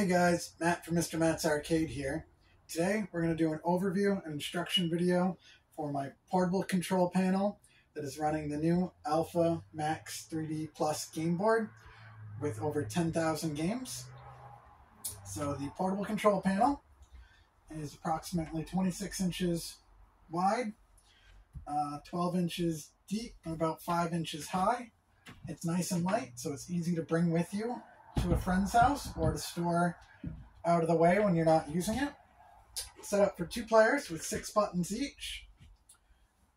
Hey guys, Matt from Mr. Matt's Arcade here. Today we're going to do an overview and instruction video for my portable control panel that is running the new Alpha Max 3D Plus game board with over 10,000 games. So the portable control panel is approximately 26 inches wide, uh, 12 inches deep, and about 5 inches high. It's nice and light, so it's easy to bring with you to a friend's house or to store out of the way when you're not using it. Set up for two players with six buttons each.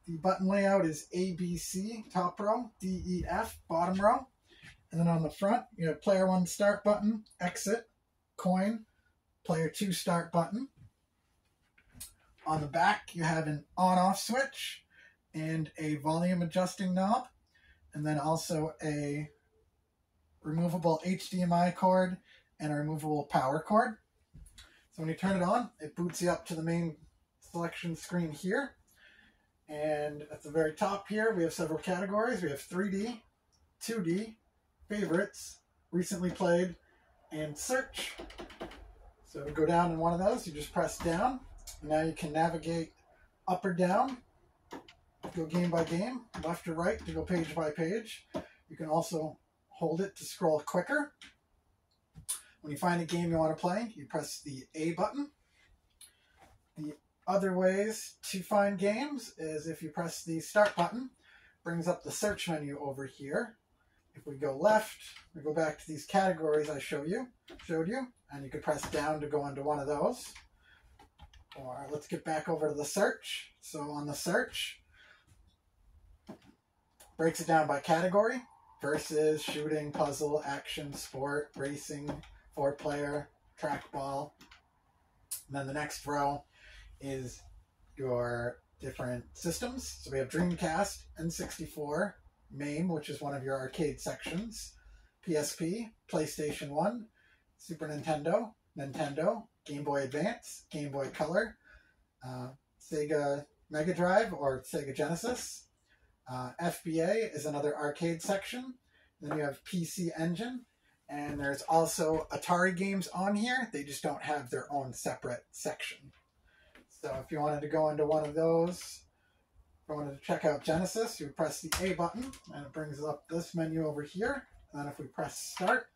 The button layout is A, B, C, top row, D, E, F, bottom row. And then on the front, you have player one start button, exit, coin, player two start button. On the back, you have an on off switch and a volume adjusting knob, and then also a removable HDMI cord, and a removable power cord. So when you turn it on, it boots you up to the main selection screen here. And at the very top here, we have several categories. We have 3D, 2D, favorites, recently played, and search. So to go down in one of those, you just press down. Now you can navigate up or down, go game by game, left or right to go page by page. You can also hold it to scroll quicker. When you find a game you want to play, you press the A button. The other ways to find games is if you press the start button, brings up the search menu over here. If we go left, we go back to these categories I show you, showed you, and you could press down to go into one of those. Or let's get back over to the search. So on the search, breaks it down by category versus shooting, puzzle, action, sport, racing, four player, trackball. And then the next row is your different systems. So we have Dreamcast, N64, MAME, which is one of your arcade sections, PSP, PlayStation 1, Super Nintendo, Nintendo, Game Boy Advance, Game Boy Color, uh, Sega Mega Drive or Sega Genesis. Uh, FBA is another arcade section. Then you have PC Engine, and there's also Atari games on here. They just don't have their own separate section. So if you wanted to go into one of those, if you wanted to check out Genesis, you press the A button, and it brings up this menu over here. And then if we press Start,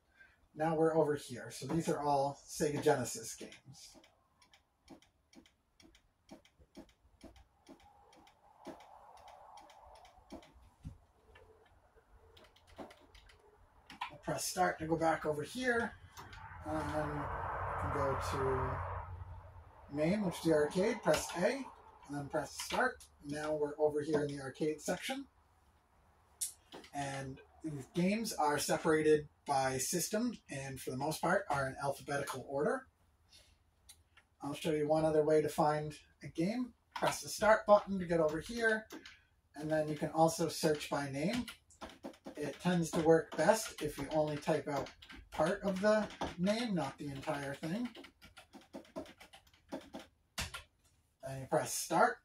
now we're over here. So these are all Sega Genesis games. Press Start to go back over here. And then you can go to Main, which is the arcade, press A, and then press Start. Now we're over here in the arcade section. And these games are separated by system and for the most part are in alphabetical order. I'll show you one other way to find a game. Press the start button to get over here and then you can also search by name. It tends to work best if you only type out part of the name, not the entire thing. And you press start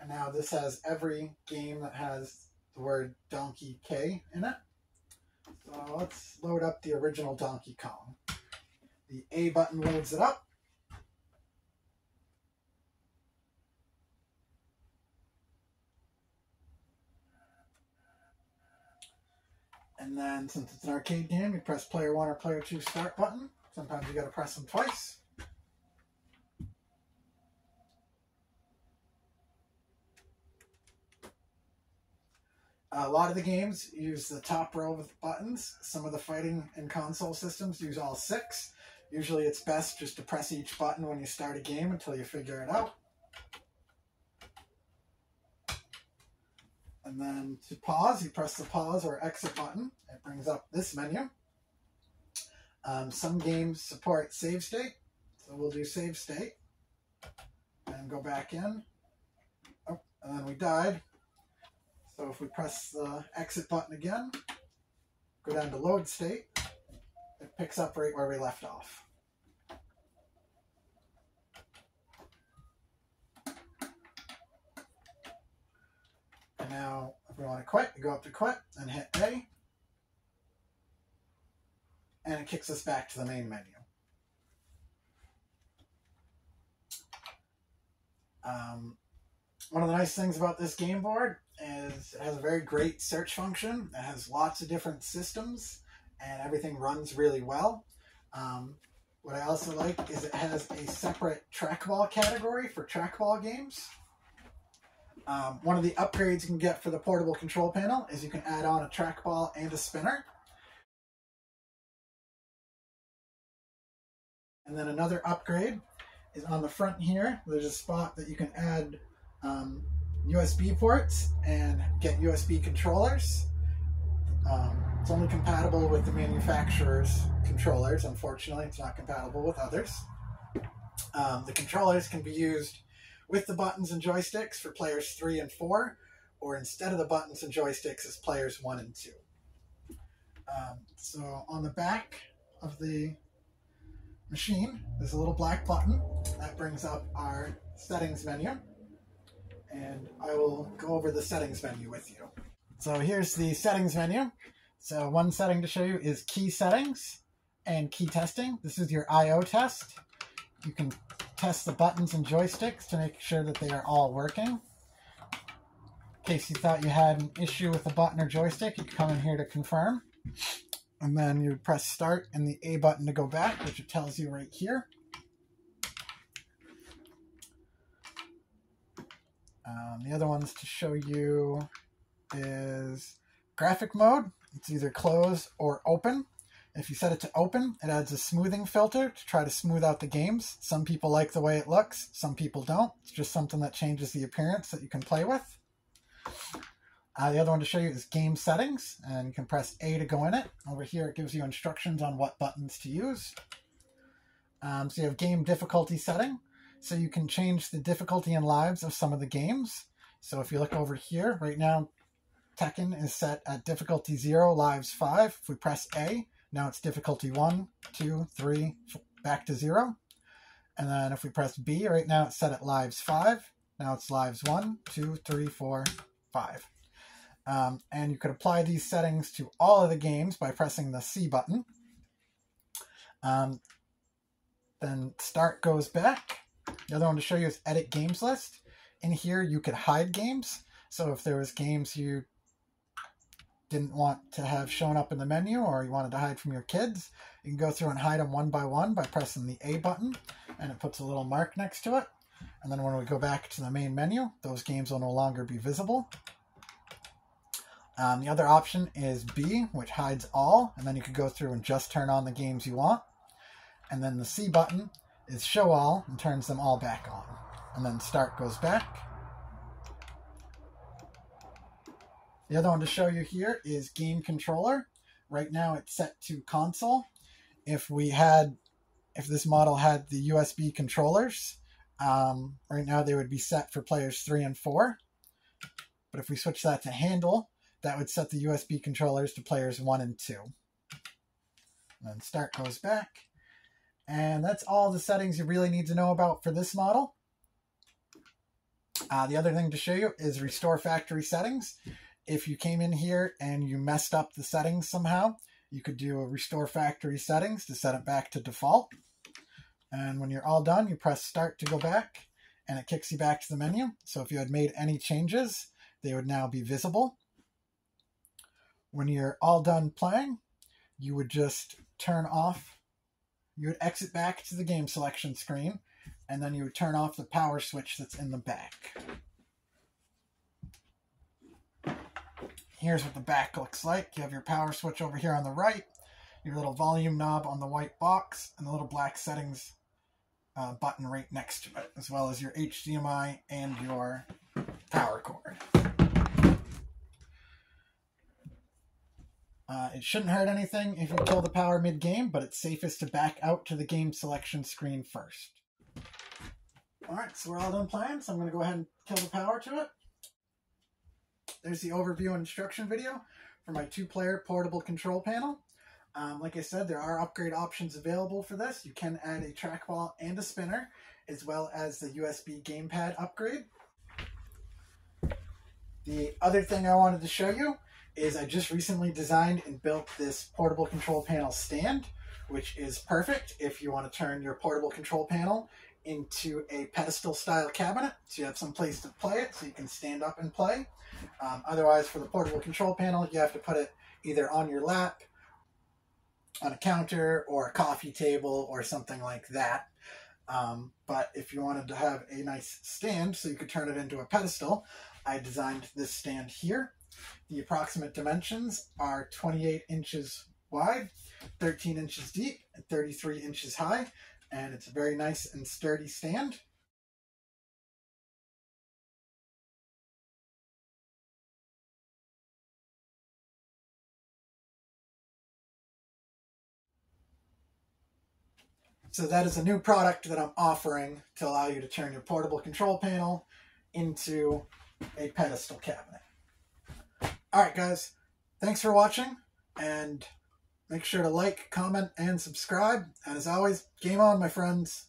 and now this has every game that has the word Donkey K in it. So let's load up the original Donkey Kong. The A button loads it up. And then since it's an arcade game, you press player one or player two start button. Sometimes you gotta press them twice. A lot of the games use the top row of buttons. Some of the fighting and console systems use all six. Usually it's best just to press each button when you start a game until you figure it out. And then to pause, you press the pause or exit button. It brings up this menu. Um, some games support save state, so we'll do save state. And go back in. Oh, and then we died. So if we press the exit button again, go down to load state, it picks up right where we left off. want to quit, you go up to quit and hit A. And it kicks us back to the main menu. Um, one of the nice things about this game board is it has a very great search function. It has lots of different systems, and everything runs really well. Um, what I also like is it has a separate trackball category for trackball games. Um, one of the upgrades you can get for the portable control panel is you can add on a trackball and a spinner. And then another upgrade is on the front here. There's a spot that you can add um, USB ports and get USB controllers. Um, it's only compatible with the manufacturer's controllers. Unfortunately, it's not compatible with others. Um, the controllers can be used with the buttons and joysticks for players 3 and 4, or instead of the buttons and joysticks as players 1 and 2. Um, so on the back of the machine, there's a little black button that brings up our settings menu. And I will go over the settings menu with you. So here's the settings menu. So one setting to show you is key settings and key testing. This is your I.O. test. You can test the buttons and joysticks to make sure that they are all working. In case you thought you had an issue with a button or joystick, you come in here to confirm. And then you would press start and the A button to go back, which it tells you right here. Um, the other ones to show you is graphic mode. It's either close or open. If you set it to open, it adds a smoothing filter to try to smooth out the games. Some people like the way it looks, some people don't. It's just something that changes the appearance that you can play with. Uh, the other one to show you is game settings, and you can press A to go in it. Over here, it gives you instructions on what buttons to use. Um, so you have game difficulty setting, so you can change the difficulty and lives of some of the games. So if you look over here, right now, Tekken is set at difficulty 0, lives 5. If we press A, now it's difficulty one, two, three, back to 0. And then if we press B, right now it's set at lives 5. Now it's lives 1, 2, 3, 4, 5. Um, and you could apply these settings to all of the games by pressing the C button. Um, then start goes back. The other one to show you is edit games list. In here, you could hide games. So if there was games you didn't want to have shown up in the menu or you wanted to hide from your kids, you can go through and hide them one by one by pressing the A button and it puts a little mark next to it. And then when we go back to the main menu, those games will no longer be visible. Um, the other option is B, which hides all, and then you could go through and just turn on the games you want. And then the C button is show all and turns them all back on. And then start goes back. The other one to show you here is game controller. Right now it's set to console. If we had, if this model had the USB controllers, um, right now they would be set for players three and four. But if we switch that to handle, that would set the USB controllers to players one and two. And then start goes back. And that's all the settings you really need to know about for this model. Uh, the other thing to show you is restore factory settings if you came in here and you messed up the settings somehow, you could do a restore factory settings to set it back to default. And when you're all done, you press start to go back and it kicks you back to the menu. So if you had made any changes, they would now be visible. When you're all done playing, you would just turn off, you would exit back to the game selection screen, and then you would turn off the power switch that's in the back. Here's what the back looks like. You have your power switch over here on the right, your little volume knob on the white box, and the little black settings uh, button right next to it, as well as your HDMI and your power cord. Uh, it shouldn't hurt anything if you kill the power mid-game, but it's safest to back out to the game selection screen first. Alright, so we're all done playing, so I'm going to go ahead and kill the power to it there's the overview and instruction video for my two-player portable control panel. Um, like I said, there are upgrade options available for this. You can add a trackball and a spinner, as well as the USB gamepad upgrade. The other thing I wanted to show you is I just recently designed and built this portable control panel stand, which is perfect if you want to turn your portable control panel into a pedestal style cabinet so you have some place to play it so you can stand up and play. Um, otherwise, for the portable control panel, you have to put it either on your lap, on a counter, or a coffee table, or something like that. Um, but if you wanted to have a nice stand so you could turn it into a pedestal, I designed this stand here. The approximate dimensions are 28 inches wide, 13 inches deep, and 33 inches high, and it's a very nice and sturdy stand. So that is a new product that I'm offering to allow you to turn your portable control panel into a pedestal cabinet. All right, guys, thanks for watching, and make sure to like, comment, and subscribe. And as always, game on, my friends.